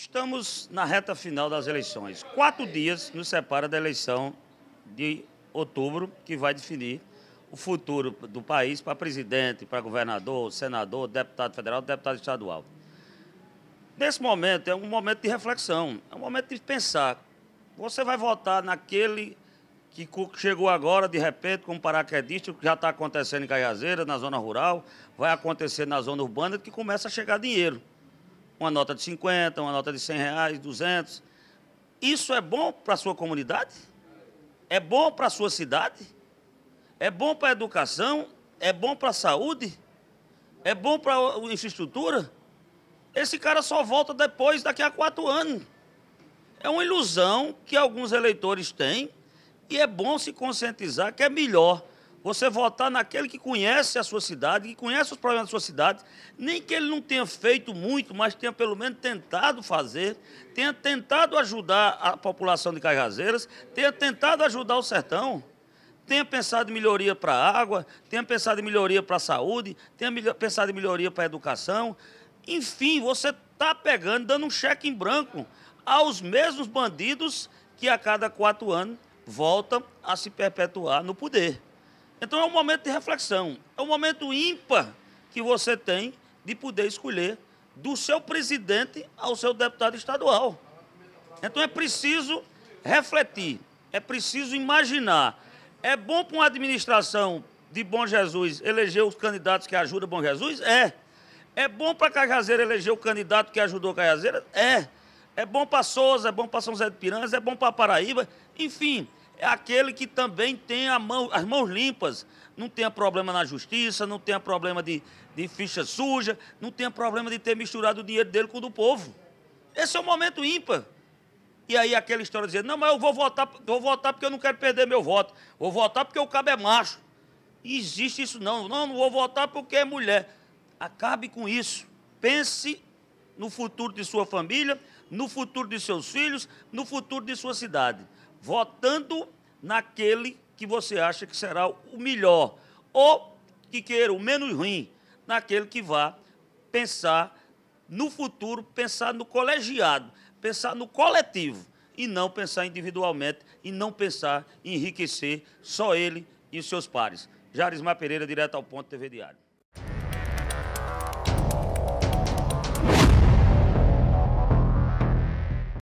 Estamos na reta final das eleições. Quatro dias nos separa da eleição de outubro, que vai definir o futuro do país para presidente, para governador, senador, deputado federal, deputado estadual. Nesse momento, é um momento de reflexão, é um momento de pensar. Você vai votar naquele que chegou agora, de repente, como paraquedista, que já está acontecendo em Caiazeira, na zona rural, vai acontecer na zona urbana, que começa a chegar dinheiro uma nota de 50, uma nota de 100 reais, 200. Isso é bom para a sua comunidade? É bom para a sua cidade? É bom para a educação? É bom para a saúde? É bom para a infraestrutura? Esse cara só volta depois, daqui a quatro anos. É uma ilusão que alguns eleitores têm e é bom se conscientizar que é melhor você votar naquele que conhece a sua cidade, que conhece os problemas da sua cidade, nem que ele não tenha feito muito, mas tenha pelo menos tentado fazer, tenha tentado ajudar a população de Cajazeiras, tenha tentado ajudar o sertão, tenha pensado em melhoria para a água, tenha pensado em melhoria para a saúde, tenha pensado em melhoria para a educação. Enfim, você está pegando, dando um cheque em branco aos mesmos bandidos que a cada quatro anos voltam a se perpetuar no poder. Então é um momento de reflexão, é um momento ímpar que você tem de poder escolher do seu presidente ao seu deputado estadual. Então é preciso refletir, é preciso imaginar. É bom para uma administração de Bom Jesus eleger os candidatos que ajudam Bom Jesus? É. É bom para Cajazeira eleger o candidato que ajudou Cajazeira? É. É bom para Souza, é bom para São José de Piranhas, é bom para Paraíba. Enfim, é aquele que também tem mão, as mãos limpas, não tem problema na justiça, não tem problema de, de ficha suja, não tem problema de ter misturado o dinheiro dele com o do povo. Esse é o momento ímpar. E aí aquela história dizer, não, mas eu vou votar, vou votar porque eu não quero perder meu voto. Vou votar porque o cabo é macho. E existe isso não. Não, não vou votar porque é mulher. Acabe com isso. Pense no futuro de sua família, no futuro de seus filhos, no futuro de sua cidade votando naquele que você acha que será o melhor, ou que queira o menos ruim, naquele que vá pensar no futuro, pensar no colegiado, pensar no coletivo, e não pensar individualmente, e não pensar em enriquecer só ele e os seus pares. Jarismar Pereira, direto ao ponto TV Diário.